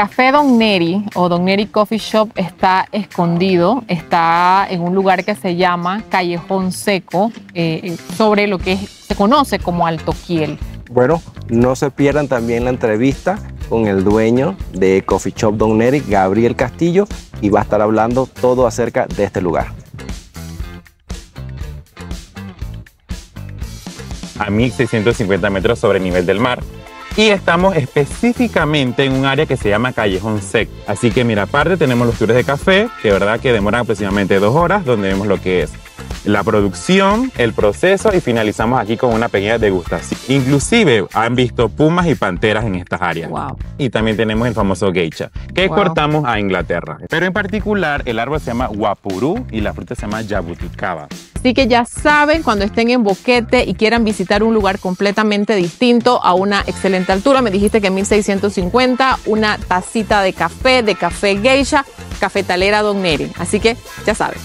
Café Don Neri o Don Neri Coffee Shop está escondido, está en un lugar que se llama Callejón Seco, eh, sobre lo que se conoce como Alto Kiel. Bueno, no se pierdan también la entrevista con el dueño de Coffee Shop Don Neri, Gabriel Castillo, y va a estar hablando todo acerca de este lugar. A 1650 metros sobre el nivel del mar y estamos específicamente en un área que se llama Callejón Sec. Así que mira, aparte tenemos los tours de café, que verdad que demoran aproximadamente dos horas, donde vemos lo que es la producción, el proceso y finalizamos aquí con una pequeña degustación. Inclusive han visto pumas y panteras en estas áreas. Wow. Y también tenemos el famoso geisha, que Wow. exportamos a Inglaterra. Pero en particular el árbol se llama guapurú y la fruta se llama yabuticaba. Así que ya saben, cuando estén en Boquete y quieran visitar un lugar completamente distinto a una excelente altura, me dijiste que 1650, una tacita de café, de café geisha, cafetalera Don Neri. Así que ya saben.